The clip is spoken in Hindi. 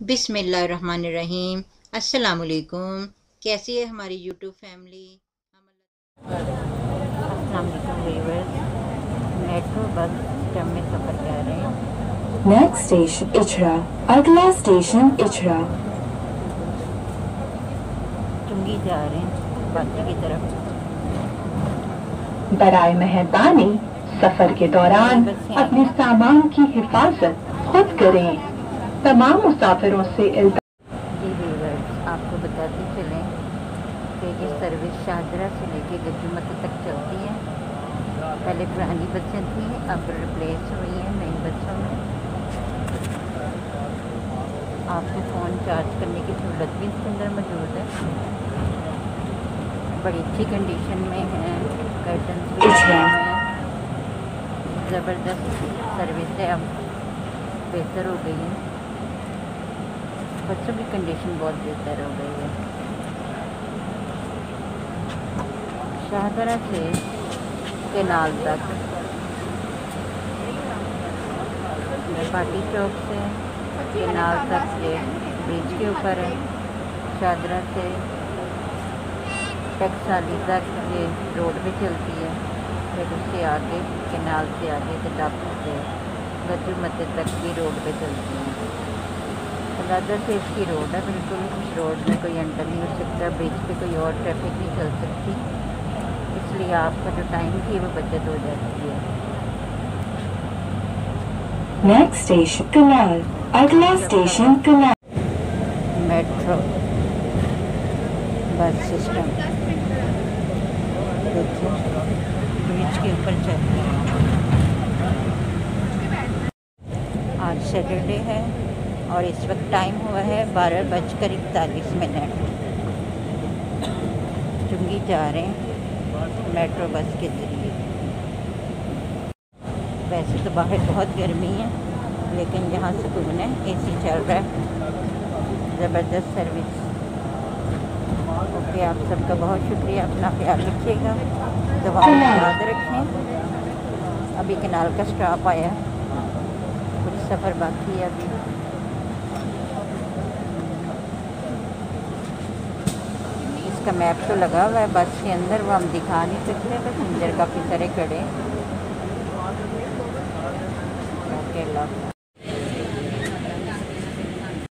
बिसमीम असलकुम कैसी है हमारी YouTube family metro bus system में सफ़र कर रहे हैं। नेक्स्ट स्टेशन इचड़ा अगला स्टेशन इचड़ा चुंगी जा रहे हैं बाकी की तरफ़। बरए मेहरबानी सफ़र के दौरान अपने सामान की हिफाजत खुद करें। तमाम मुसाफिरों से जी आपको बताते चलें कि ये सर्विस शाहजरा से लेके गजुमत तक चलती है। पहले पुरानी बसें थी, अब रिप्लेस हुई हैं नई बसों में। आपको फ़ोन चार्ज करने की सहूलत भी इसके अंदर मौजूद है। बड़ी अच्छी कंडीशन में है कर्टन ज़बरदस्त सर्विस है, अब बेहतर हो गई है। बच्चों की कंडीशन बहुत बेहतर हो गई है। शाहदरा से केनाल तक। पार्टी चौक से केनाल तक ये ब्रिज के ऊपर है। शाहदरा से टक्साली तक ये रोड पे चलती है। फिर उससे आगे, केनाल से आगे किताब से गजू मत तक की रोड पे चलती हैं। अलहदा से इसकी रोड है बिल्कुल इस रोड में कोई एंटर नहीं हो सकता ब्रिज पे कोई और ट्रैफ़िक नहीं चल सकती। इसलिए आपका जो टाइम की वो बचत हो जाती है। नेक्स्ट स्टेशन कनाल अगला station canal metro bus system देखिए ब्रिज के ऊपर चल रहे हैं। आज सैटरडे है। और इस वक्त टाइम हुआ है बारह बजकर इकतालीस मिनट। चुंगी जा रहे हैं मेट्रो बस के ज़रिए। वैसे तो बाहर बहुत गर्मी है, लेकिन यहाँ सुकून है सी चल रहा है। ज़बरदस्त सर्विस ओके, आप सबका बहुत शुक्रिया, अपना ख्याल रखिएगा। दवा याद रखें। अभी किनाल का स्टॉप आया। कुछ सफ़र बाकी है अभी। इसका मैप तो लगा हुआ है, बस के अंदर वो हम दिखा नहीं सकते, बस अंदर काफ़ी सारे खड़े ओके, अल्लाह।